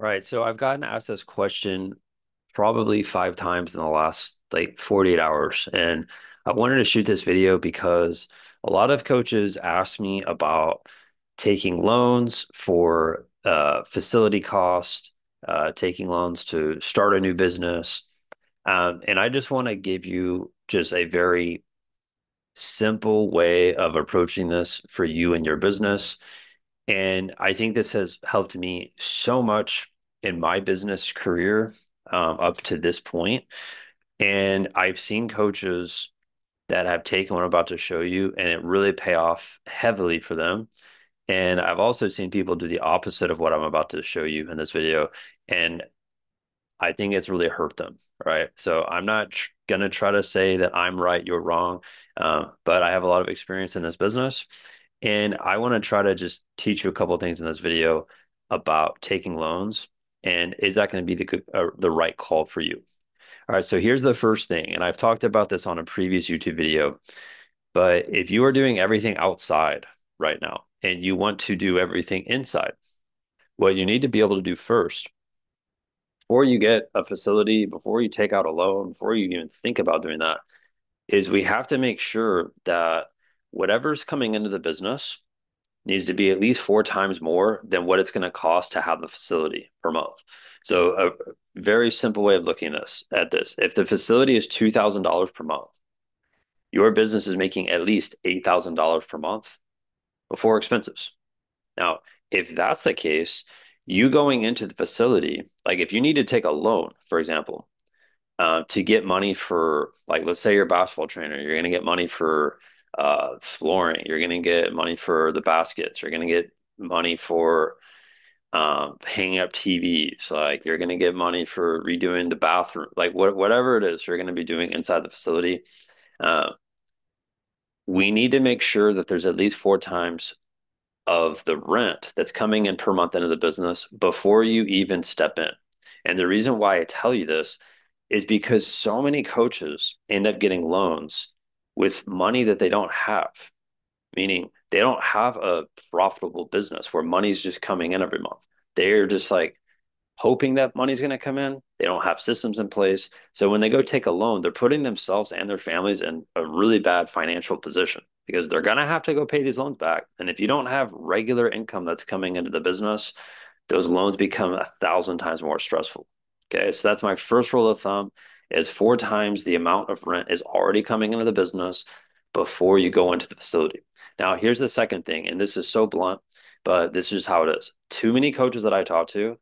Right. So I've gotten asked this question probably five times in the last like 48 hours. And I wanted to shoot this video because a lot of coaches ask me about taking loans for uh, facility cost, uh, taking loans to start a new business. Um, and I just want to give you just a very simple way of approaching this for you and your business. And I think this has helped me so much in my business career um, up to this point. And I've seen coaches that have taken what I'm about to show you, and it really pay off heavily for them. And I've also seen people do the opposite of what I'm about to show you in this video. And I think it's really hurt them, right? So I'm not tr gonna try to say that I'm right, you're wrong, uh, but I have a lot of experience in this business, and I want to try to just teach you a couple of things in this video about taking loans, and is that going to be the uh, the right call for you? All right, so here's the first thing, and I've talked about this on a previous YouTube video, but if you are doing everything outside right now and you want to do everything inside, what you need to be able to do first before you get a facility, before you take out a loan, before you even think about doing that, is we have to make sure that whatever's coming into the business needs to be at least four times more than what it's going to cost to have the facility per month. So a very simple way of looking at this at this, if the facility is $2,000 per month, your business is making at least $8,000 per month before expenses. Now, if that's the case, you going into the facility, like if you need to take a loan, for example, uh, to get money for, like, let's say you're a basketball trainer, you're going to get money for uh, flooring, you're going to get money for the baskets, you're going to get money for um, hanging up TVs, like you're going to get money for redoing the bathroom, like what, whatever it is you're going to be doing inside the facility. Uh, we need to make sure that there's at least four times of the rent that's coming in per month into the business before you even step in. And the reason why I tell you this is because so many coaches end up getting loans with money that they don't have, meaning they don't have a profitable business where money's just coming in every month. They're just like hoping that money's going to come in. They don't have systems in place. So when they go take a loan, they're putting themselves and their families in a really bad financial position because they're going to have to go pay these loans back. And if you don't have regular income that's coming into the business, those loans become a thousand times more stressful. Okay. So that's my first rule of thumb is four times the amount of rent is already coming into the business before you go into the facility. Now, here's the second thing, and this is so blunt, but this is how it is. Too many coaches that I talk to,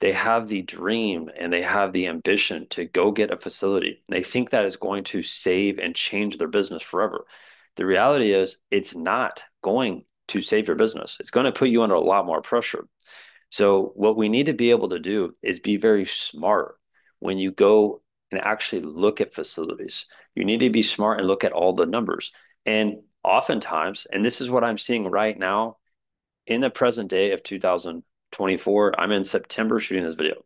they have the dream and they have the ambition to go get a facility. They think that is going to save and change their business forever. The reality is, it's not going to save your business. It's going to put you under a lot more pressure. So, what we need to be able to do is be very smart when you go and actually look at facilities. You need to be smart and look at all the numbers. And oftentimes, and this is what I'm seeing right now in the present day of 2024, I'm in September shooting this video.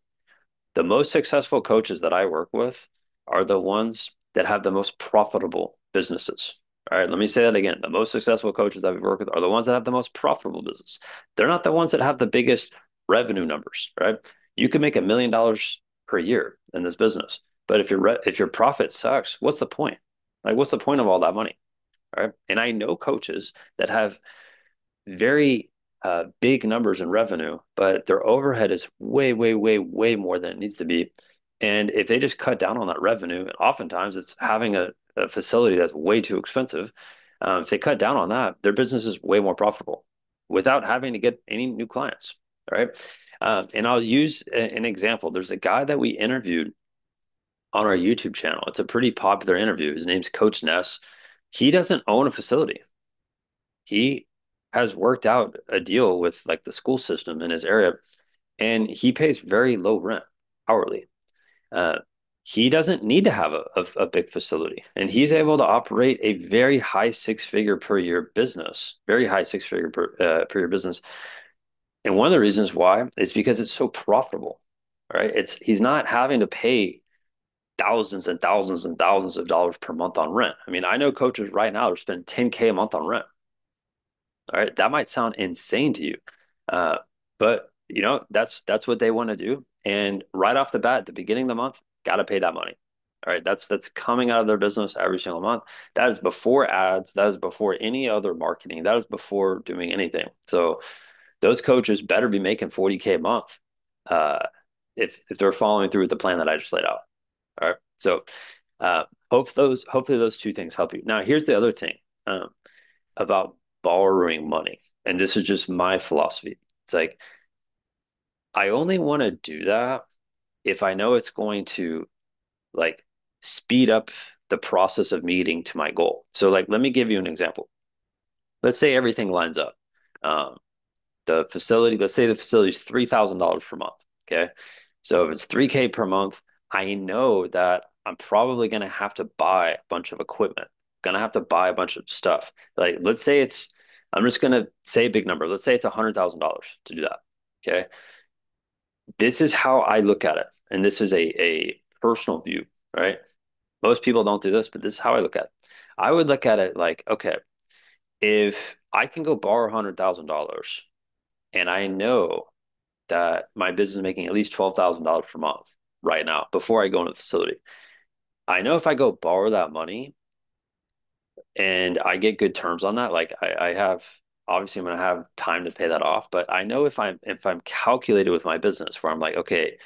The most successful coaches that I work with are the ones that have the most profitable businesses. All right, let me say that again. The most successful coaches I've worked with are the ones that have the most profitable business. They're not the ones that have the biggest revenue numbers, right? You can make a million dollars per year in this business, but if your re- if your profit sucks, what's the point? Like, what's the point of all that money? All right, and I know coaches that have very uh, big numbers in revenue, but their overhead is way, way, way, way more than it needs to be. And if they just cut down on that revenue, oftentimes it's having a, a facility that's way too expensive. Um, if they cut down on that, their business is way more profitable without having to get any new clients. Right. Uh, and I'll use a, an example. There's a guy that we interviewed on our YouTube channel. It's a pretty popular interview. His name's Coach Ness. He doesn't own a facility. He has worked out a deal with like the school system in his area, and he pays very low rent hourly. Uh, he doesn't need to have a, a, a, big facility, and he's able to operate a very high six figure per year business, very high six figure per, uh, per year business. And one of the reasons why is because it's so profitable, right? It's he's not having to pay thousands and thousands and thousands of dollars per month on rent. I mean, I know coaches right now are spending 10K a month on rent. All right, that might sound insane to you, uh, but you know, that's that's what they want to do. And right off the bat, at the beginning of the month, got to pay that money. All right, that's that's coming out of their business every single month. That is before ads. That is before any other marketing. That is before doing anything. So those coaches better be making 40K a month uh, if if they're following through with the plan that I just laid out. All right. So uh, hope those hopefully those two things help you. Now here's the other thing um, about borrowing money, and this is just my philosophy. It's like I only want to do that if I know it's going to like speed up the process of meeting to my goal. So like let me give you an example. Let's say everything lines up. Um, the facility, let's say the facility is $3,000 per month. Okay. So if it's 3K per month, I know that I'm probably going to have to buy a bunch of equipment, going to have to buy a bunch of stuff. Like, let's say it's, I'm just going to say a big number. Let's say it's $100,000 to do that. Okay. This is how I look at it. And this is a, a personal view, right? Most people don't do this, but this is how I look at it. I would look at it like, okay, if I can go borrow $100,000 and I know that my business is making at least $12,000 per month right now before I go into the facility. I know if I go borrow that money and I get good terms on that, like I, I have obviously I'm gonna have time to pay that off, but I know if I'm if I'm calculated with my business where I'm like, okay,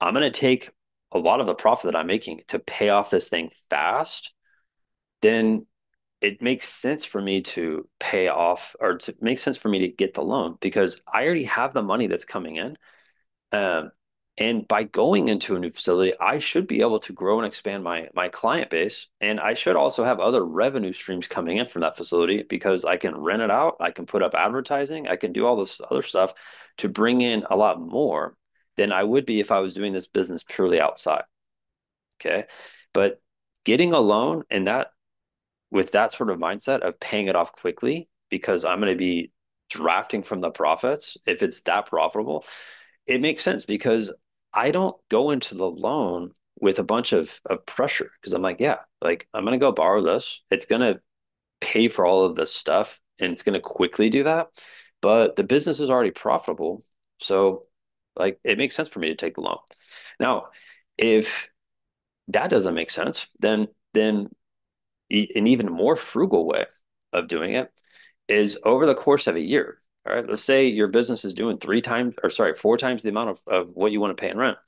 I'm gonna take a lot of the profit that I'm making to pay off this thing fast, then it makes sense for me to pay off or to make sense for me to get the loan because I already have the money that's coming in. Um, and by going into a new facility, I should be able to grow and expand my my client base, and I should also have other revenue streams coming in from that facility because I can rent it out, I can put up advertising, I can do all this other stuff to bring in a lot more than I would be if I was doing this business purely outside. Okay, but getting a loan and that with that sort of mindset of paying it off quickly because I'm going to be drafting from the profits if it's that profitable, it makes sense because I don't go into the loan with a bunch of, of pressure because I'm like, yeah, like I'm going to go borrow this. It's going to pay for all of this stuff and it's going to quickly do that. But the business is already profitable. So like it makes sense for me to take the loan. Now, if that doesn't make sense, then then an even more frugal way of doing it is over the course of a year. All right, let's say your business is doing three times, or sorry, four times the amount of, of what you want to pay in rent.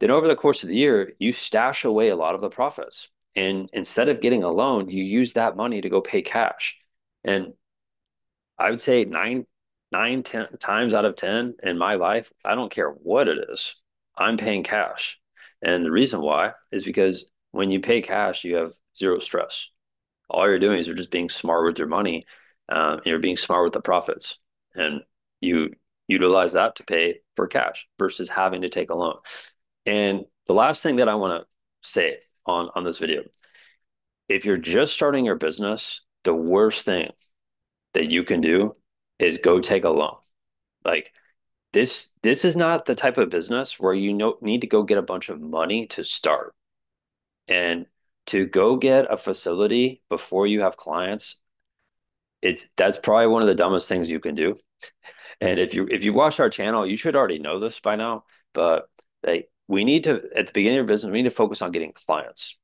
Then over the course of the year, you stash away a lot of the profits. And instead of getting a loan, you use that money to go pay cash. And I would say nine, nine, ten times out of 10 in my life, I don't care what it is, I'm paying cash. And the reason why is because when you pay cash, you have zero stress all you're doing is you're just being smart with your money. Uh, and you're being smart with the profits, and you utilize that to pay for cash versus having to take a loan. And the last thing that I want to say on on this video, if you're just starting your business, the worst thing that you can do is go take a loan. Like this this is not the type of business where you know need to go get a bunch of money to start. And to go get a facility before you have clients, it's that's probably one of the dumbest things you can do. And if you if you watch our channel, you should already know this by now. But like we need to at the beginning of business, we need to focus on getting clients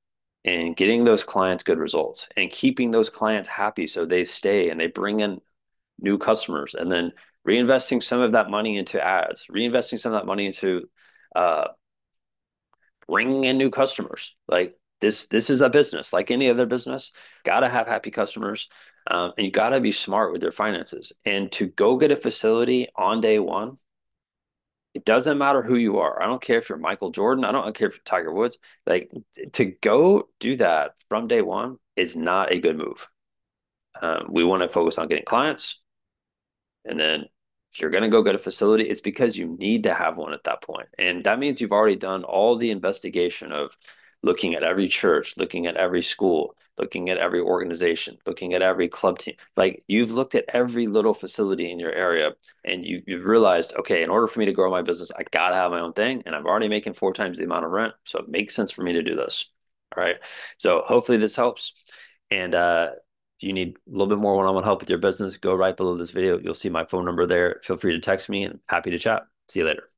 and getting those clients good results and keeping those clients happy so they stay and they bring in new customers and then reinvesting some of that money into ads, reinvesting some of that money into uh, bringing in new customers. Like this this is a business like any other business. Got to have happy customers, um, and you got to be smart with your finances. And to go get a facility on day one, it doesn't matter who you are. I don't care if you're Michael Jordan. I don't care if you're Tiger Woods. Like to go do that from day one is not a good move. Um, we want to focus on getting clients, and then if you're going to go get a facility, it's because you need to have one at that point. And that means you've already done all the investigation of looking at every church, looking at every school, looking at every organization, looking at every club team. Like you've looked at every little facility in your area and you, you've realized, okay, in order for me to grow my business, I got to have my own thing. And I'm already making four times the amount of rent. So it makes sense for me to do this. All right. So hopefully this helps. And uh, If you need a little bit more one-on-one help with your business, go right below this video. You'll see my phone number there. Feel free to text me and happy to chat. See you later.